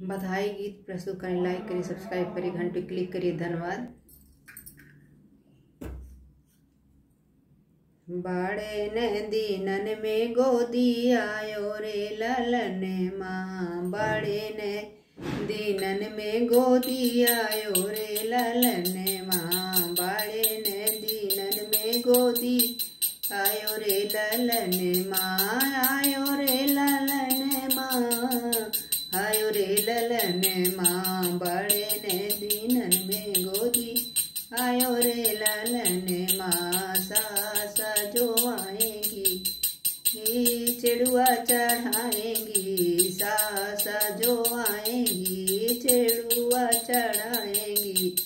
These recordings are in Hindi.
बधाई गीत प्रस्तुत करें लाइक करिए सब्सक्राइब करिए घंटे क्लिक करिए, धन्यवाद। बड़े न दीनन में गोदी आयो रे ललन माँ। बड़े न दीनन में गोदी आयो रे ललन माँ। बड़े न दीनन में गोदी आयो रे ललन माँ। आयो रे ललन माँ बड़े ने दीनन में गोदी। आयो रे ललन माँ सासा जो आएँगी। चेड़ुआ चढ़ाएँगी, सासा जो आएँगी। चेड़ुआ चढ़ाएँगी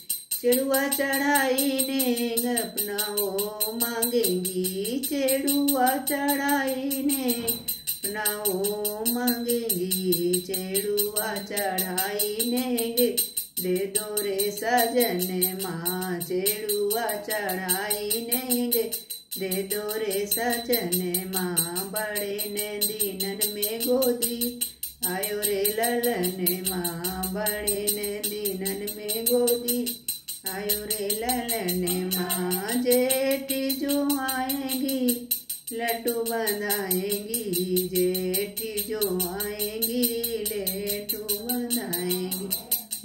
चेड़ुआ चढ़ाई ने अपना वो मांगेंगी। चेड़ुआ चढ़ाई ने मांगेंगी चेड़ुआ चढ़ाई ने दे दो रे सजन माँ, चेड़ुआ चढ़ाई ने दे दो रे सजन माँ, बड़े ने दीनन में गोदी। आयो रे ललन माँ, बड़े ने दीनन में गोदी। आयो रे ललन माँ, जेठी जो आएगी। लड्डू बनाएँगी, जेठी जो आएँगी, लेटू बनाएँगी।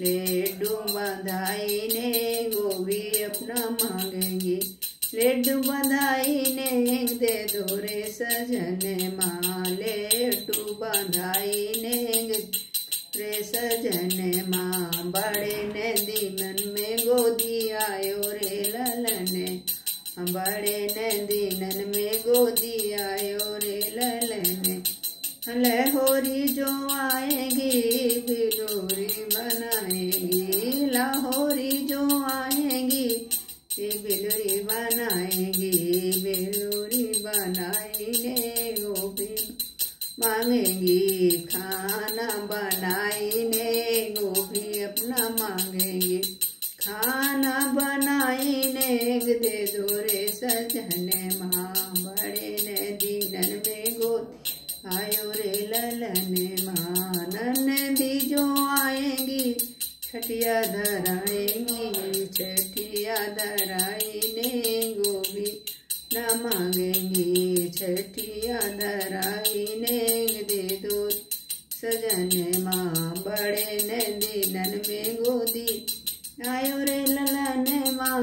लेडू बधाई ने वो भी अपना मांगेंगी। लेडू बधाई ने दे दो रे सजन माँ। लेडू बधाई ने रे सजन माँ। बड़े ने दीनन में गोदी आयो रे ललन। बड़े ने दीनन गोदी आयो रे ललन लहोरी जो आएगी बिलोरी बनाएगी। लाहौरी जो आएगी बिलोरी बनाएगी। बिलोरी बनाएँगे गोभी मांगेंगी। खाना बनाईने गोभी अपना मांगेंगे। खाना बनाईने दे दो रे सजन आयो रे ललन माँ नंदी जो आएँगी, छठिया धराएँगी, छठिया धराई ने गोभी। न मांगेंगी, छठिया धराई ने दे दो सजन माँ बड़े ने दीनन में गोदी। आयो रे ललन माँ